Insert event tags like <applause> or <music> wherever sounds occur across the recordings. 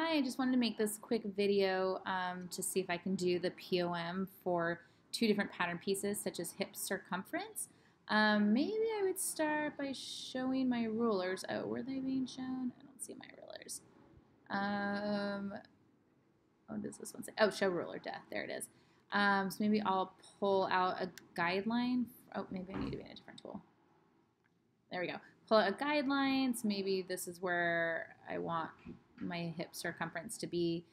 Hi, I just wanted to make this quick video um, to see if I can do the POM for two different pattern pieces such as hip circumference. Um, maybe I would start by showing my rulers. Oh, were they being shown? I don't see my rulers. Um, what does this one say? Oh, show ruler, death. There it is. Um, so maybe I'll pull out a guideline. Oh, maybe I need to be in a different tool. There we go. Pull out a guideline. Maybe this is where I want my hip circumference to be.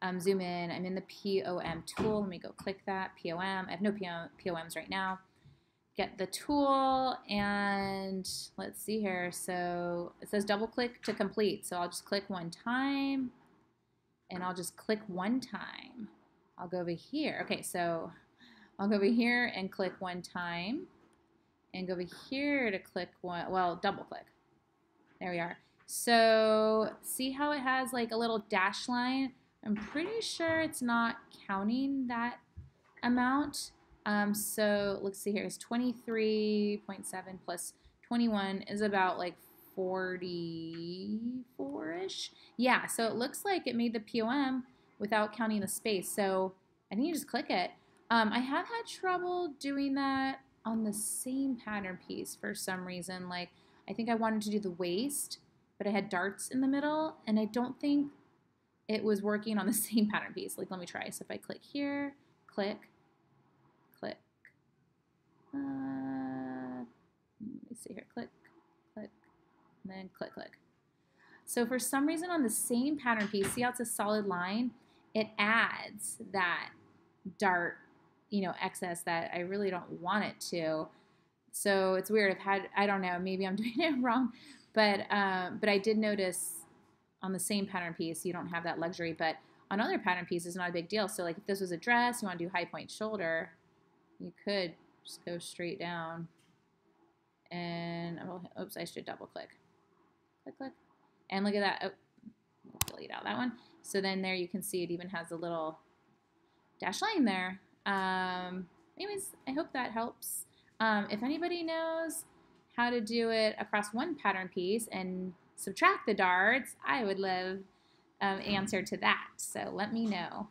Um, zoom in. I'm in the POM tool. Let me go click that. POM. I have no POM, POMs right now. Get the tool and let's see here. So it says double click to complete. So I'll just click one time and I'll just click one time. I'll go over here. Okay, so I'll go over here and click one time and go over here to click one, well, double click. There we are. So see how it has like a little dash line? I'm pretty sure it's not counting that amount. Um, so let's see here, it's 23.7 plus 21 is about like 44-ish. Yeah, so it looks like it made the POM without counting the space. So I think you just click it. Um, I have had trouble doing that on the same pattern piece for some reason. Like I think I wanted to do the waist but I had darts in the middle, and I don't think it was working on the <laughs> same pattern piece. Like, let me try. So if I click here, click, click, uh, let me see here, click, click, and then click, click. So for some reason on the same pattern piece, see how it's a solid line? It adds that dart, you know, excess that I really don't want it to. So it's weird. I've had, I don't know, maybe I'm <laughs> doing it wrong, but um, but I did notice on the same pattern piece, you don't have that luxury. But on other pattern pieces, not a big deal. So like if this was a dress, you want to do high point shoulder, you could just go straight down. And oh, oops, I should double click. Click, click. And look at that. Oh, delete out that one. So then there you can see it even has a little dash line there. Um, anyways, I hope that helps. Um, if anybody knows how to do it across one pattern piece and subtract the darts, I would love um, answer to that. So let me know.